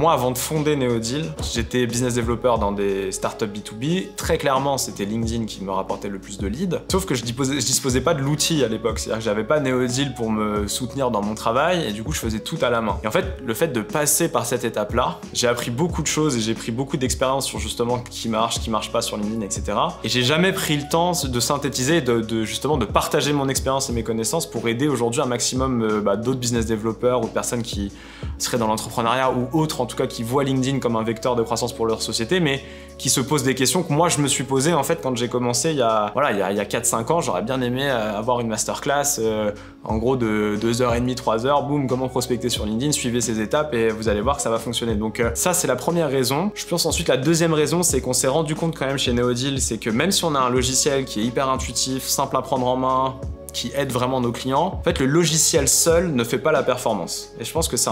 Moi, avant de fonder Neodeal, j'étais business developer dans des startups B2B. Très clairement, c'était LinkedIn qui me rapportait le plus de leads. Sauf que je disposais, disposais pas de l'outil à l'époque. C'est-à-dire que j'avais pas Neodeal pour me soutenir dans mon travail et du coup, je faisais tout à la main. Et en fait, le fait de passer par cette étape-là, j'ai appris beaucoup de choses et j'ai pris beaucoup d'expérience sur justement qui marche, qui marche pas sur LinkedIn, etc. Et j'ai jamais pris le temps de synthétiser, de, justement de partager mon expérience et mes connaissances pour aider aujourd'hui un maximum euh, bah, d'autres business développeurs ou personnes qui seraient dans l'entrepreneuriat ou autres tout cas qui voient LinkedIn comme un vecteur de croissance pour leur société, mais qui se posent des questions que moi je me suis posé en fait quand j'ai commencé il y a, voilà, a 4-5 ans. J'aurais bien aimé euh, avoir une masterclass euh, en gros de 2h30, 3h, boum, comment prospecter sur LinkedIn, suivez ces étapes et vous allez voir que ça va fonctionner. Donc euh, ça c'est la première raison. Je pense ensuite la deuxième raison c'est qu'on s'est rendu compte quand même chez Neodeal, c'est que même si on a un logiciel qui est hyper intuitif, simple à prendre en main, qui aide vraiment nos clients. En fait, le logiciel seul ne fait pas la performance. Et je pense que c'est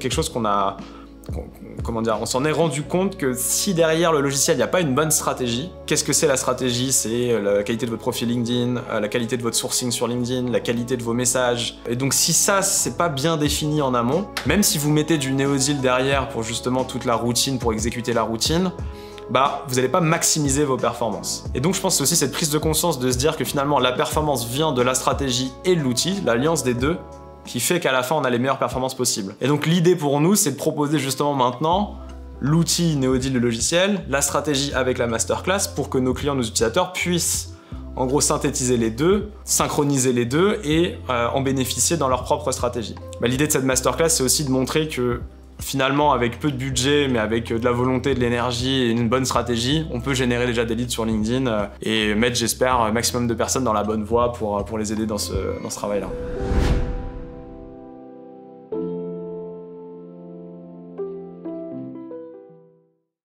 quelque chose qu'on a comment dire, on s'en est rendu compte que si derrière le logiciel il n'y a pas une bonne stratégie, qu'est-ce que c'est la stratégie? C'est euh, la qualité de votre profil LinkedIn, euh, la qualité de votre sourcing sur LinkedIn, la qualité de vos messages. Et donc si ça c'est pas bien défini en amont, même si vous mettez du Neozil derrière pour justement toute la routine, pour exécuter la routine, bah vous n'allez pas maximiser vos performances. Et donc je pense aussi cette prise de conscience de se dire que finalement la performance vient de la stratégie et l'outil, l'alliance des deux, qui fait qu'à la fin on a les meilleures performances possibles. Et donc l'idée pour nous c'est de proposer justement maintenant l'outil Neodil le logiciel, la stratégie avec la masterclass pour que nos clients, nos utilisateurs puissent en gros synthétiser les deux, synchroniser les deux et euh, en bénéficier dans leur propre stratégie. Bah, l'idée de cette masterclass c'est aussi de montrer que finalement, avec peu de budget, mais avec euh, de la volonté, de l'énergie et une bonne stratégie, on peut générer déjà des leads sur LinkedIn euh, et mettre, j'espère, un maximum de personnes dans la bonne voie pour, pour les aider dans ce, dans ce travail-là.